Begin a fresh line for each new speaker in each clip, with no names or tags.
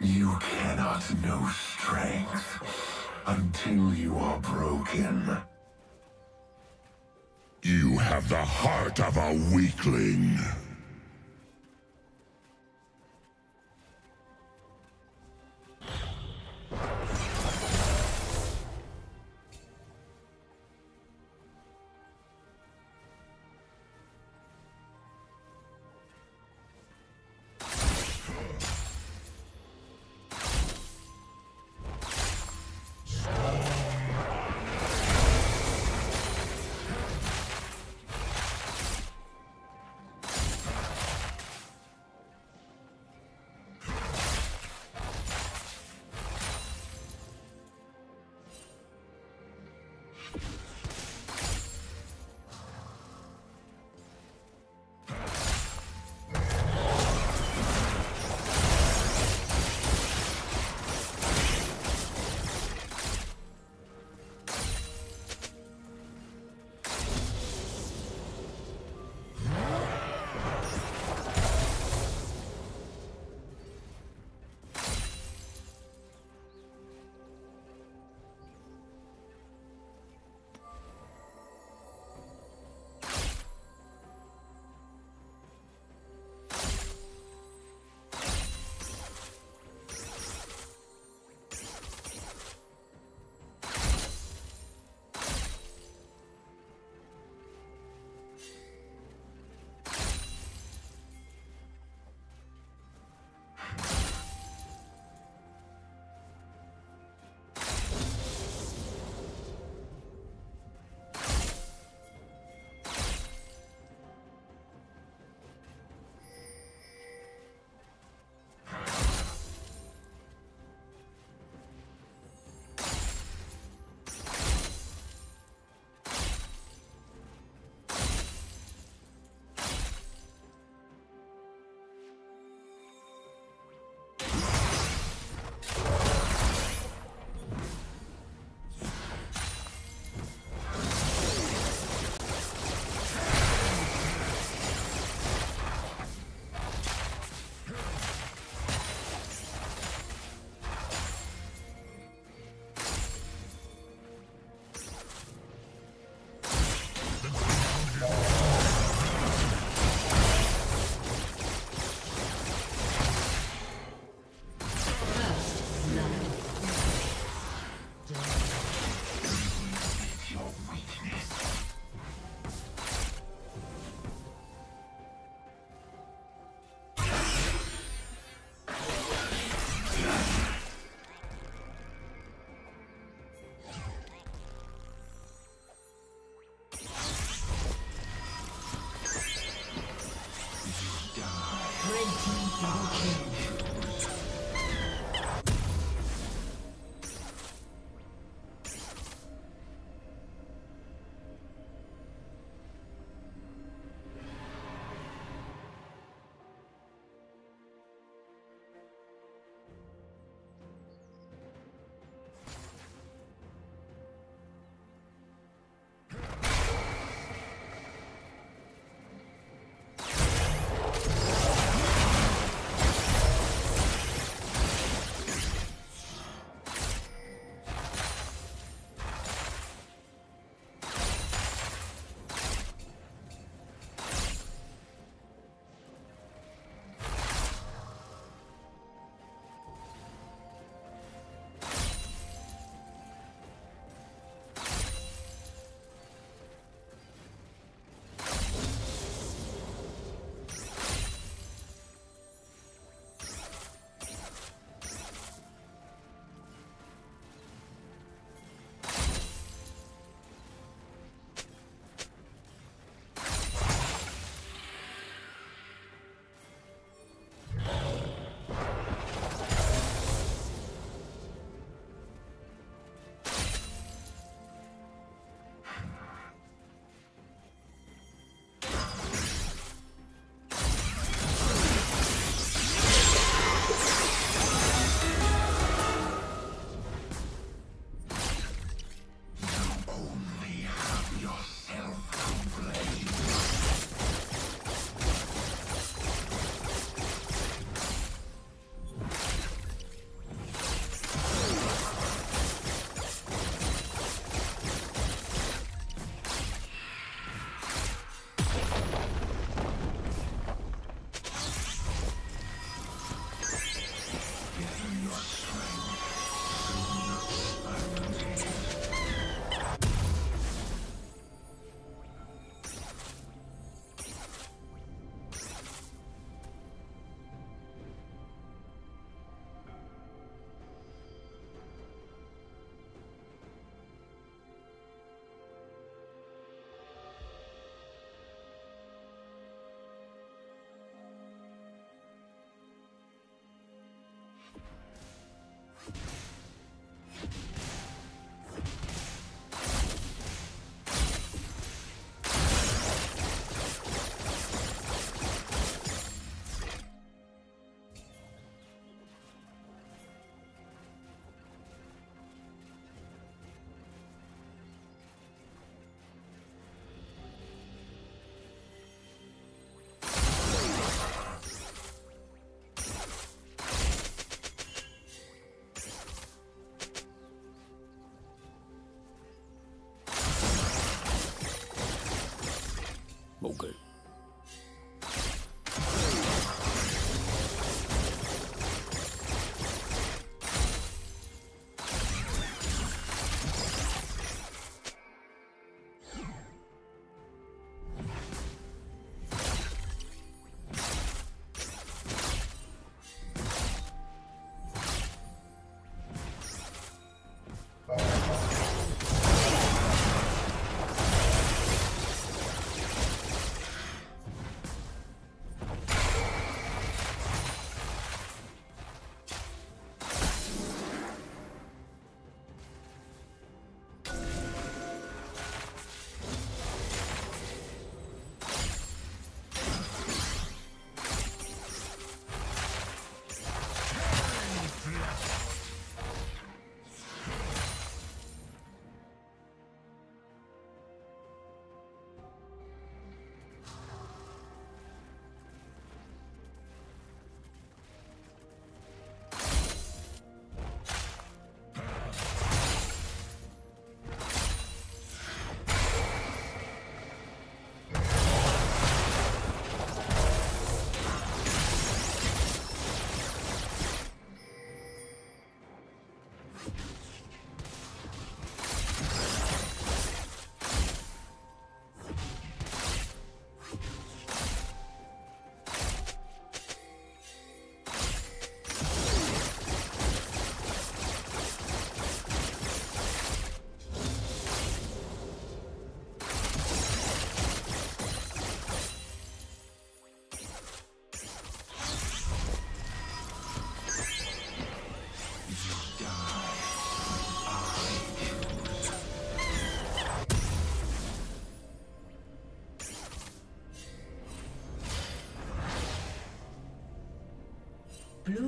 You cannot know strength until you are broken.
You have the heart of a weakling.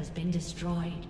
Has been destroyed.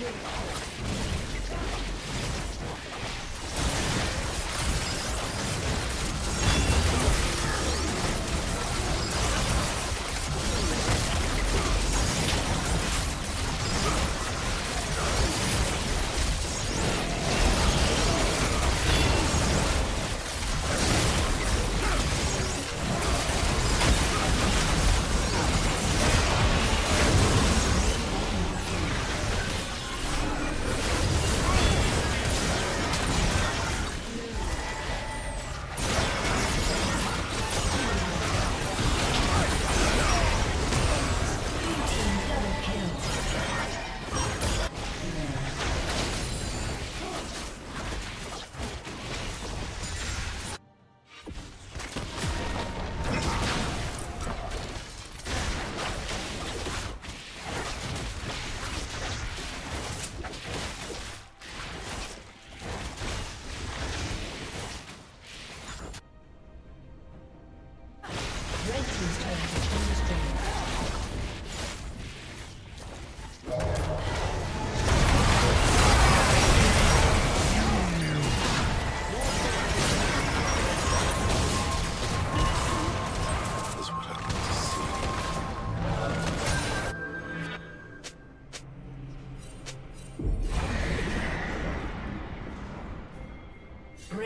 Yeah.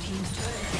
team's turret.